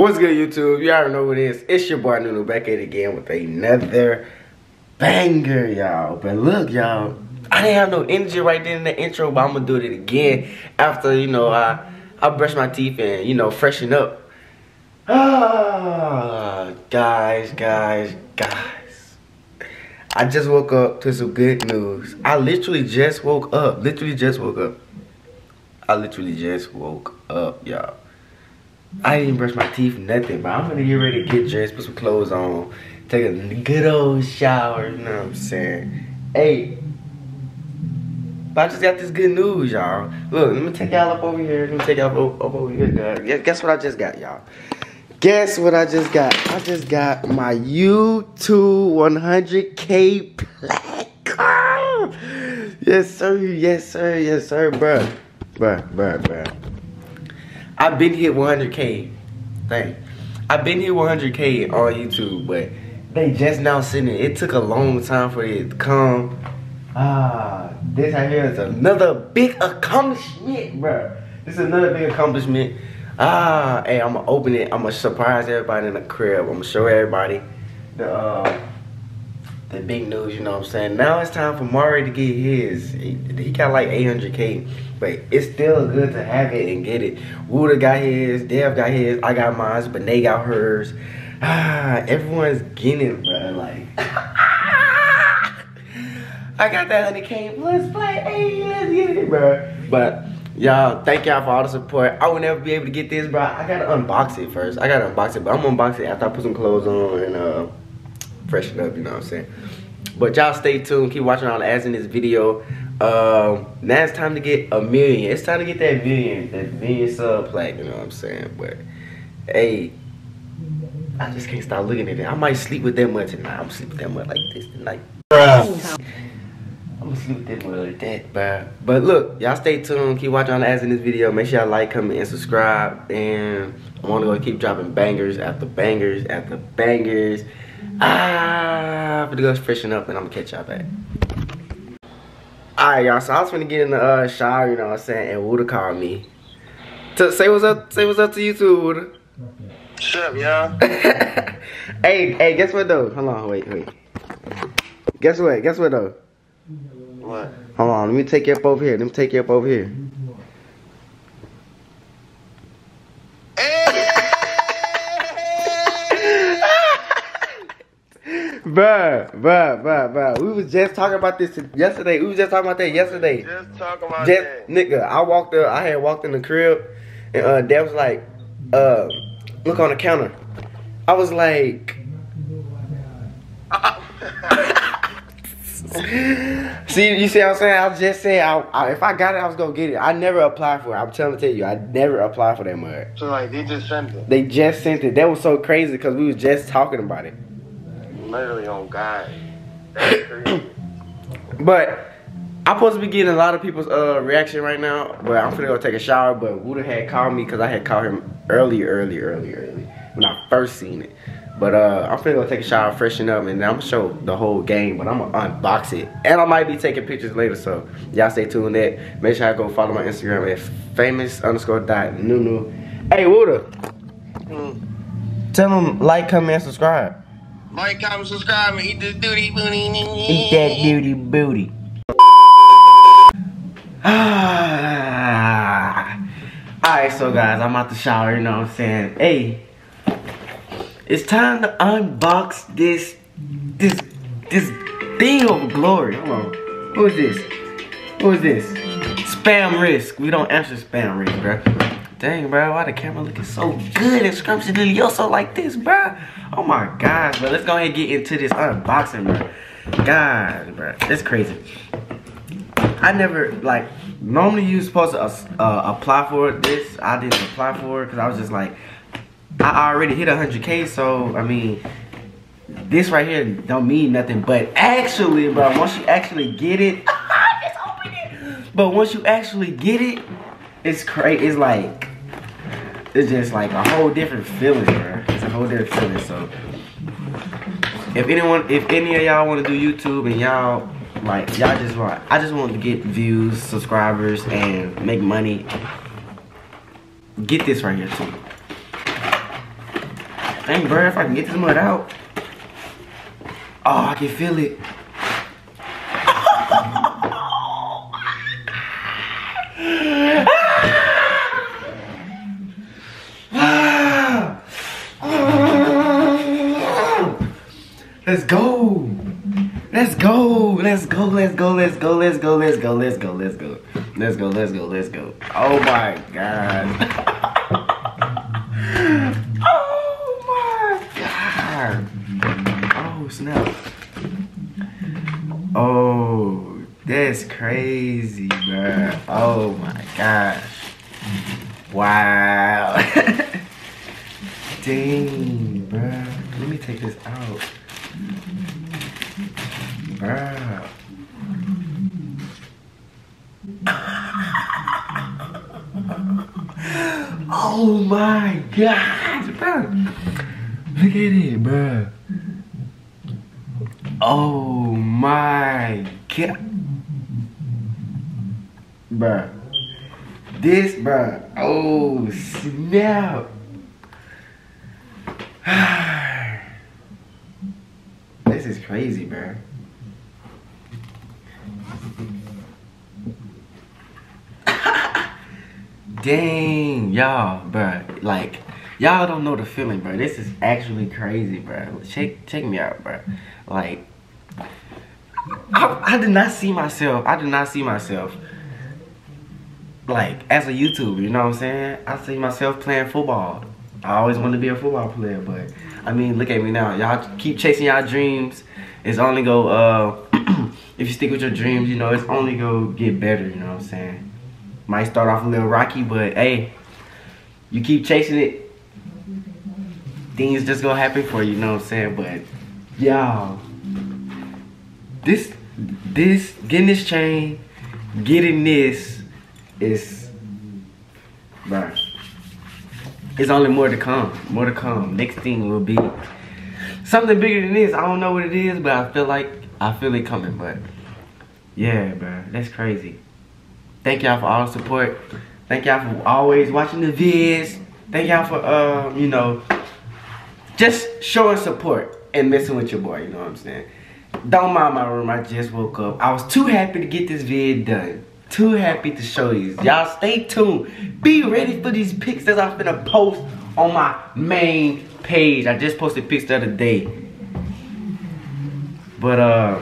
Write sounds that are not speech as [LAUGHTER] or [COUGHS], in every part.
What's good, YouTube? You already know what it is. It's your boy Nunu back at it again with another banger, y'all. But look, y'all, I didn't have no energy right then in the intro, but I'm gonna do it again after you know I I brush my teeth and you know freshen up. Ah, guys, guys, guys. I just woke up to some good news. I literally just woke up. Literally just woke up. I literally just woke up, y'all. I didn't brush my teeth, nothing, but I'm gonna get ready to get dressed, put some clothes on, take a good old shower, you know what I'm saying? Hey, but I just got this good news, y'all. Look, let me take y'all up over here. Let me take y'all up, up over here, guys. Guess what I just got, y'all? Guess what I just got? I just got my YouTube 100K plaque. Yes, sir. Yes, sir. Yes, sir, bruh. Bruh, bruh, bruh. I've been hit 100k. Thank. I've been hit 100k on YouTube, but they just now sending it. It took a long time for it to come. Ah, this right here is another big accomplishment, bro. This is another big accomplishment. Ah, hey, I'm gonna open it. I'm gonna surprise everybody in the crib. I'm gonna show everybody the uh, the big news. You know what I'm saying? Now it's time for Mari to get his. He, he got like 800k. But it's still good to have it and get it. Wooda got his, Dev got his, I got mine, but they got hers. Ah, everyone's getting it, bro. Like, [LAUGHS] I got that 100K. Let's play. Hey, let's get it, bro. But y'all, thank y'all for all the support. I will never be able to get this, bro. I gotta unbox it first. I gotta unbox it, but I'm gonna unbox it after I put some clothes on and uh, freshen up. You know what I'm saying? But y'all stay tuned. Keep watching all the ads in this video. Um, now it's time to get a million. It's time to get that million, that million sub plaque. You know what I'm saying? But hey, I just can't stop looking at it. I might sleep with that much tonight. I'm sleeping that much like this tonight. I'm gonna sleep with that much like that, bruh. But look, y'all stay tuned. Keep watching all the ads in this video. Make sure y'all like, comment, and subscribe. And I want to go keep dropping bangers after bangers after bangers. Ah, I'm gonna go freshen up and I'm gonna catch y'all back. Alright, y'all, so I was gonna get in the uh, shower, you know what I'm saying, and Wooda called me. To say what's up, say what's up to you too, Wooda. What's up, y'all? [LAUGHS] hey, hey, guess what though? Hold on, wait, wait. Guess what? Guess what though? What? Hold on, let me take you up over here. Let me take you up over here. Bruh, bruh, bruh, bruh. We was just talking about this yesterday. We was just talking about that yesterday. Just talk about Just that. nigga, I walked up. I had walked in the crib, and uh, Dad was like, uh, look on the counter. I was like, [LAUGHS] see, you see what I'm saying? I was just said, I, I, if I got it, I was gonna get it. I never applied for it. I'm telling tell you, I never applied for that mud. so like they just sent it. They just sent it. That was so crazy because we was just talking about it. Literally on God. [COUGHS] But I'm supposed to be getting a lot of people's uh reaction right now. But I'm finna go take a shower. But Wooda had called me because I had called him early, early, early, early when I first seen it. But uh, I'm finna go take a shower, freshen up, and I'm gonna show the whole game. But I'm gonna unbox it, and I might be taking pictures later. So y'all stay tuned. That make sure I go follow my Instagram at famous underscore dot nunu. Hey Wooda, Hmm. tell them like, comment, and subscribe. Like, comment, subscribe, and eat this duty booty. Eat that duty booty. [SIGHS] Alright, so guys, I'm out the shower, you know what I'm saying? Hey, it's time to unbox this, this, this thing of glory. Hold on. Who is this? Who is this? Spam risk. We don't answer spam risk, bro. Dang, bro, why the camera looking so good and scrumptious like this, bro? Oh my gosh, bro. Let's go ahead and get into this unboxing, bro. God, bro, it's crazy. I never like normally you supposed to uh, uh, apply for this. I didn't apply for it because I was just like I already hit 100k, so I mean this right here don't mean nothing. But actually, bro, once you actually get it, [LAUGHS] just open it. But once you actually get it, it's crazy. It's like it's just like a whole different feeling, bro. It's a whole different feeling. So if anyone, if any of y'all want to do YouTube and y'all like y'all just want, I just want to get views, subscribers, and make money. Get this right here too. Dang, bro, if I can get this mud out. Oh, I can feel it. Let's go. Let's go. Let's go. Let's go. Let's go. Let's go. Let's go. Let's go. Let's go. Let's go. Let's go. Let's go. Oh my god. oh my god. Oh snap. Oh, that's crazy, bro. Oh my gosh. Wow. Dang, bro. Let me take this out. Bruh. Ah. [LAUGHS] oh my god, bro. Look at it, bro. Oh my god. Bro. This, bro. Oh, snap. [SIGHS] this is crazy, bruh. Dang, y'all, bruh. Like, y'all don't know the feeling, bruh. This is actually crazy, bruh. Check, check me out, bruh. Like, I, I did not see myself. I did not see myself like as a YouTuber. You know what I'm saying? I see myself playing football. I always wanted to be a football player, but I mean, look at me now. Y'all keep chasing y'all dreams. It's only go uh [CLEARS THROAT] if you stick with your dreams, you know, it's only go get better. You know what I'm saying? Might start off a little rocky, but hey, you keep chasing it, things just gonna happen for you. You know what I'm saying? But y'all, this this getting this chain, getting this is, bruh. It's only more to come. More to come. Next thing will be something bigger than this. I don't know what it is, but I feel like I feel it coming. But yeah, bruh, that's crazy. Thank y'all for all the support. Thank y'all for always watching the vids. Thank y'all for uh, you know, just showing support and messing with your boy. You know what I'm saying? Don't mind my room. I just woke up. I was too happy to get this vid done. Too happy to show you. Y'all stay tuned. Be ready for these pics that I'm gonna post on my main page. I just posted pics the other day. But uh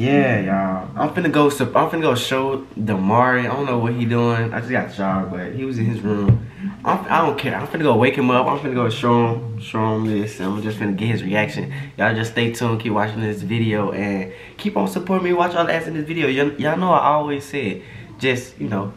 yeah, y'all. I'm finna go. I'm finna go show Damari. I don't know what he doing. I just got showered, but he was in his room. I'm, I do not care. I'm finna go wake him up. I'm finna go show him, show him this. I'm just finna get his reaction. Y'all just stay tuned. Keep watching this video and keep on supporting me. Watch all the ass in this video. Y'all know I always said, just you know.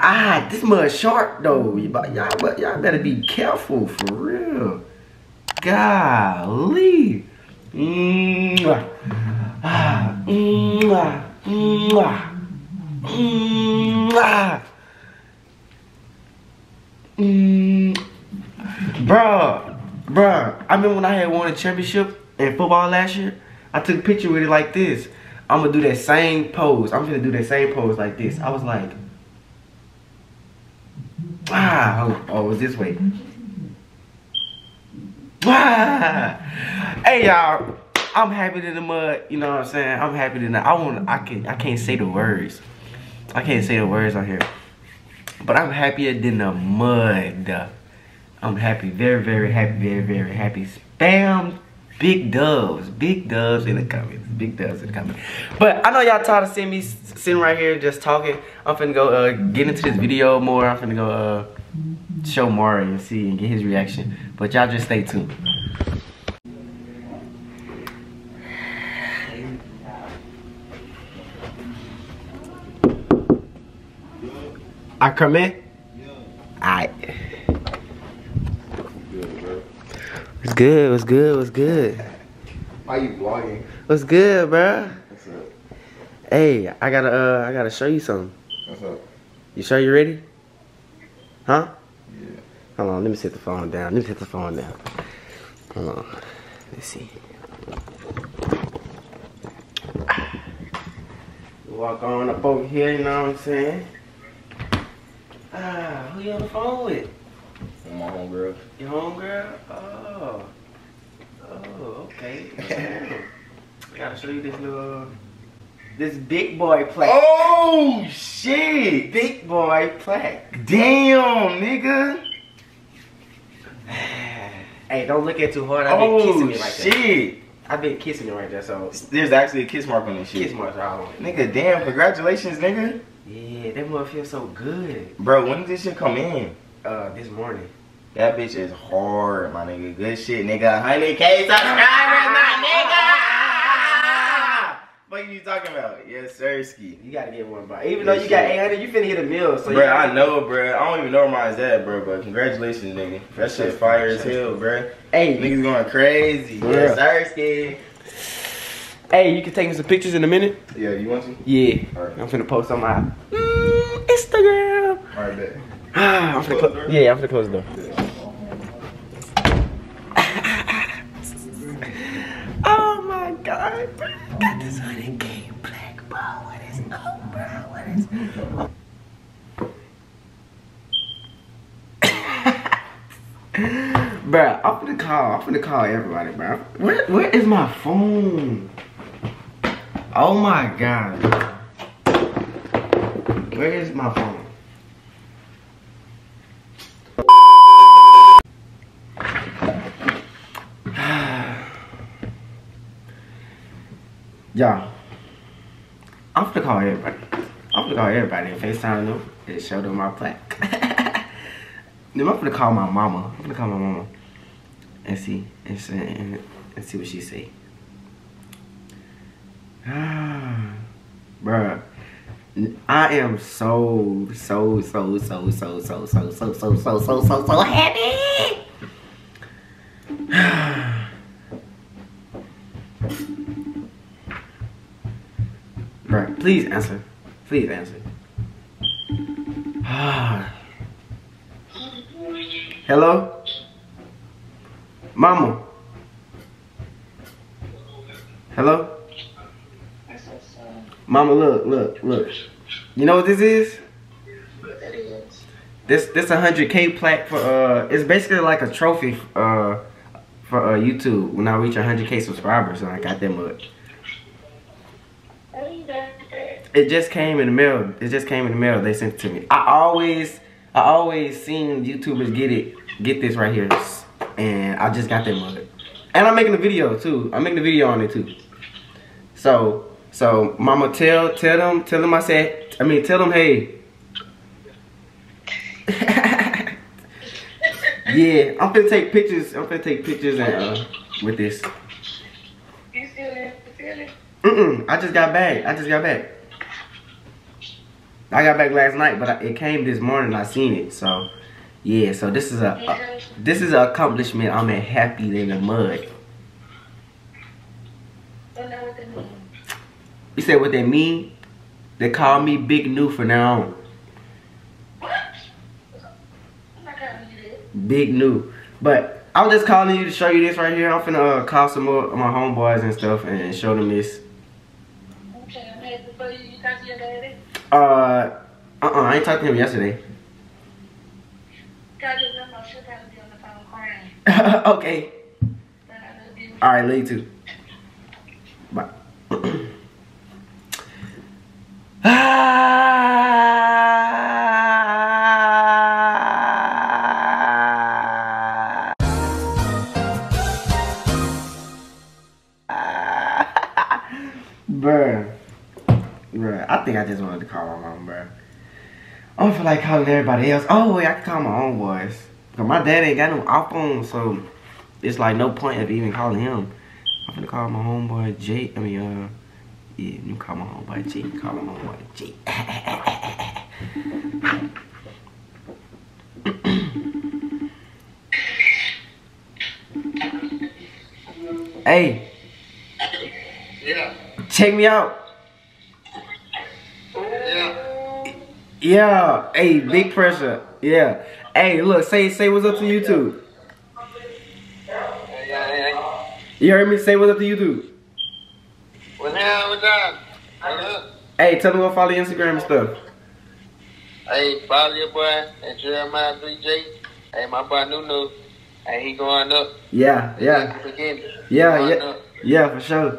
Ah, this mud sharp though. Y'all, y'all better be careful for real. Golly. Mwah. Ah, mwah, mwah, mwah. Mm. Bruh, bruh, I remember when I had won a championship in football last year, I took a picture with it like this. I'm gonna do that same pose. I'm gonna do that same pose like this. I was like, ah, oh, it was this way. Ah. Hey y'all, I'm happy in the mud. You know what I'm saying? I'm happy in the. I want. I can. I can't say the words. I can't say the words on here. But I'm happier than the mud. I'm happy. Very, very happy. Very, very happy. Spam big doves. Big doves in the comments. Big doves in the comments. But I know y'all tired of seeing me sitting right here just talking. I'm finna go uh, get into this video more. I'm finna go uh, show Mari and see and get his reaction. But y'all just stay tuned. I come in? Yeah. Alright. What's good? What's good? What's good? Why you vlogging? What's good, bro? What's up? Hey, I gotta uh I gotta show you something. What's up? You sure you ready? Huh? Yeah. Hold on, let me set the phone down. Let me set the phone down. Hold on. Let's see. Walk on up over here, you know what I'm saying? Ah, who you on the phone with? my homegirl. Your homegirl? Oh. Oh, okay. [LAUGHS] I gotta show you this little, this big boy plaque. Oh shit! Big boy plaque. Damn, nigga. [SIGHS] Hey, don't look at too hard. I've been kissing Oh it right there. shit! I've been kissing it right there, so There's actually a kiss mark on this shit. kiss marks are all on it. Nigga, damn! Congratulations, nigga. Yeah, that mother feels so good. Bro, when did this shit come in? Uh, this morning. That bitch is hard, my nigga. Good shit, nigga. 100k subscribers, my nigga. What are you talking about? Yes, sir, ski. You gotta get one, bro. Even though you got shit. 800, you finna hit a mill. So bro, I know, bro. I don't even know where mine's at, bro. But congratulations, nigga. That shit's fire as hell, bro. Hey, Niggas going crazy. Yeah. Yes, sir, ski. Hey, you can take me some pictures in a minute. Yeah, you want to? Yeah, Alright. I'm finna post on my mm, Instagram. All right, bet. [SIGHS] I'm finna close. Yeah, I'm finna close the door. [LAUGHS] oh my god, bro. Got this 100k black, bro. What is up, bro? What is [LAUGHS] Bruh, I'm finna call. I'm finna call everybody, bro. Where, where is my phone? Oh my god. Where is my phone? [SIGHS] Y'all, I'm gonna call everybody. I'm gonna call everybody and FaceTime them and show them my plaque. [LAUGHS] then I'm gonna call my mama. I'm gonna call my mama and see and, see- and, and see what she say. Bruh. I am so, so, so, so, so, so, so, so, so, so, so, so, so happy. Bruh, please answer. Please answer. Hello? Mama? Hello? Mama, look, look, look. You know what this is? This this a hundred K plaque for uh it's basically like a trophy uh for uh YouTube when I reach hundred K subscribers and I got that much. It just came in the mail. It just came in the mail. They sent it to me. I always I always seen YouTubers get it get this right here. And I just got that mug. And I'm making a video too. I'm making a video on it too. So so mama tell tell them tell them I said I mean tell them hey [LAUGHS] yeah, I'm gonna take pictures. I'm gonna take pictures and uh, with this. You still in facility? Mm-mm. I just got back. I just got back. I got back last night, but I, it came this morning. I seen it. So yeah. So this is a, a this is an accomplishment. I'm at happy in the mud. Don't know what that means. You say what they mean? They call me Big New for now on. Big New. But I'm just calling you to show you this right here. I'm finna uh, call some of my homeboys and stuff and show them this. Okay, to? Uh, uh-uh. I ain't talked to him yesterday. Tell your grandma she'll probably be on the phone crying. okay. But I love you. All right, love you too. Bye. [LAUGHS] Bruh. Bruh. I think I just wanted to call my mom, bruh. I don't feel like calling everybody else. Oh, wait, I can call my own boys. Cause my dad ain't got no iPhone, so it's like no point of even calling him. I'm gonna call my homeboy Jay. I mean, uh, yeah, you call my homeboy Jay. Call my homeboy Jay. [COUGHS] hey, Yeah. check me out. Yeah. Yeah, hey, big pressure. Yeah. Hey, look, say say what's up to YouTube. You heard me? Say what's up to YouTube. What's up? What's up? What's up? Hey, tell them go follow your Instagram and stuff. Hey, follow your boy at Jeremiah 3J. Hey, my boy Nunu. Hey, he going up. Yeah, yeah, yeah, yeah, up. yeah, for sure.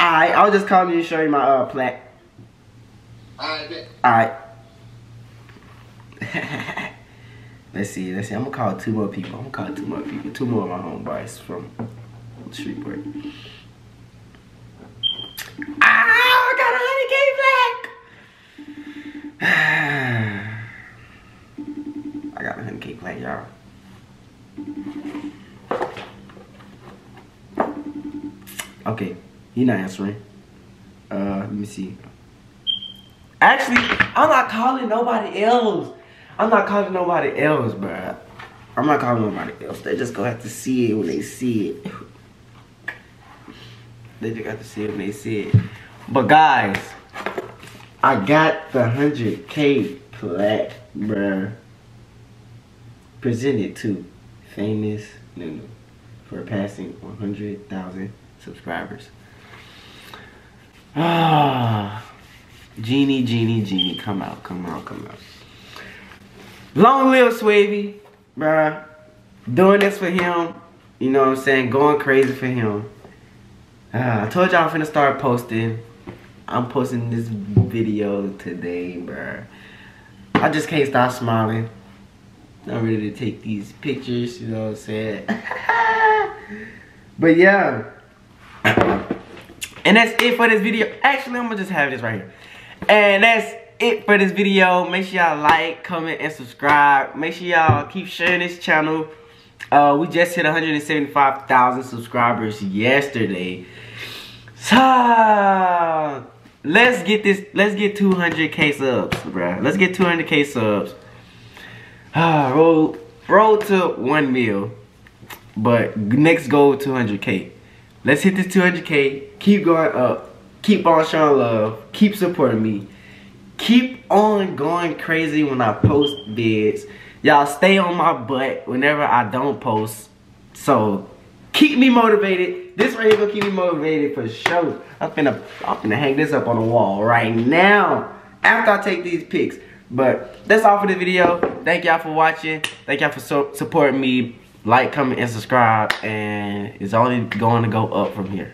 Alright, I was just calling you to show you my uh plaque. Alright. Alright. [LAUGHS] let's see, let's see. I'm gonna call two more people. I'm gonna call two more people. Two more of my homeboys from Shreveport. Ah, I got a hundred K plaque. I got a hundred K plaque, y'all. Okay, he not answering. Uh, let me see. Actually, I'm not calling nobody else. I'm not calling nobody else, bruh. I'm not calling nobody else. They just gonna have to see it when they see it. they just got to see it when they see it. But guys, I got the 100K plaque, bruh. Presented to famous Nunu for passing 100,000 subscribers. Ah. Genie, genie, genie, come out, come out, come out. Long live Swavy, bruh. Doing this for him, you know what I'm saying? Going crazy for him. Ah, I told y'all I'm finna start posting. I'm posting this video today, bruh. I just can't stop smiling. I'm ready to take these pictures, you know what I'm saying? [LAUGHS] but yeah. And that's it for this video. Actually, I'm gonna just have this right here. And that's it for this video. Make sure y'all like, comment, and subscribe. Make sure y'all keep sharing this channel. Uh, we just hit 175,000 subscribers yesterday. So, let's get this, let's get 200k subs, bruh. Let's get 200k subs. Ah, roll, roll to 1 mil. But next goal 200k. Let's hit this 200k. Keep going up. Keep on showing love. Keep supporting me. Keep on going crazy when I post vids. Y'all stay on my butt whenever I don't post. So keep me motivated. This right here gonna keep me motivated for sure. I'm finna, I'm finna hang this up on the wall right now after I take these pics. But that's all for the video. Thank y'all for watching. Thank y'all for so supporting me. Like, comment, and subscribe. And it's only going to go up from here.